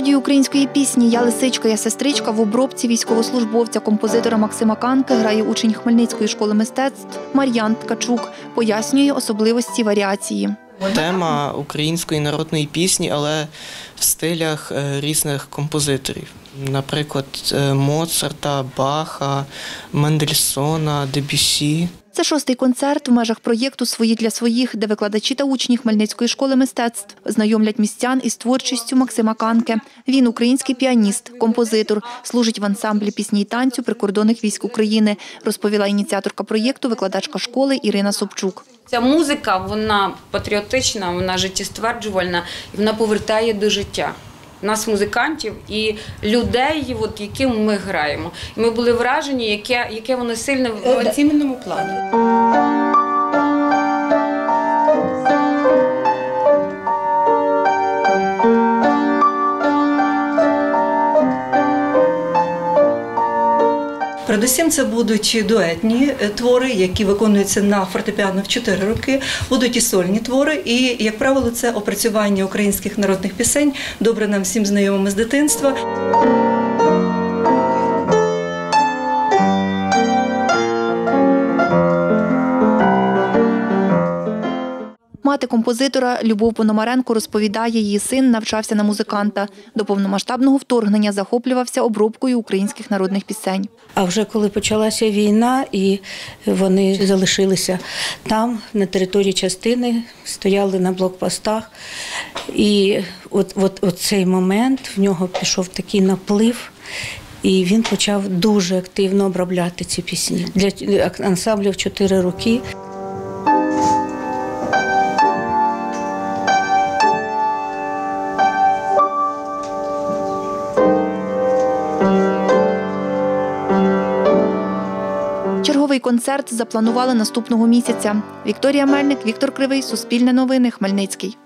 Мелодію української пісні Я лисичка, я сестричка в обробці військовослужбовця, композитора Максима Канки грає учень Хмельницької школи мистецтв Мар'ян Ткачук. Пояснює особливості варіації. Тема української народної пісні, але в стилях е, різних композиторів. Наприклад, е, Моцарта, Баха, Мендельсона, Дебюсі. Це шостий концерт в межах проєкту Свої для своїх, де викладачі та учні Хмельницької школи мистецтв знайомлять містян із творчістю Максима Канки. Він український піаніст, композитор, служить в ансамблі пісні й танцю прикордонних військ України, розповіла ініціаторка проєкту, викладачка школи Ірина Собчук. Ця музика, вона патріотична, вона життєстверджувальна і вона повертає до життя. Нас, музикантів і людей, от, яким ми граємо. І ми були вражені, яке, яке воно сильне в емоційному плані. Передусім, це будуть дуетні е, твори, які виконуються на фортепіано в 4 роки, будуть і сольні твори. І, як правило, це опрацювання українських народних пісень, добре нам всім знайомими з дитинства. Мати композитора Любов Пономаренко розповідає, її син навчався на музиканта. До повномасштабного вторгнення захоплювався обробкою українських народних пісень. А вже коли почалася війна, і вони залишилися там, на території частини, стояли на блокпостах. І от, от, цей момент в нього пішов такий наплив. І він почав дуже активно обробляти ці пісні для ансамблів чотири роки. Черговий концерт запланували наступного місяця. Вікторія Мельник, Віктор Кривий, Суспільне новини, Хмельницький.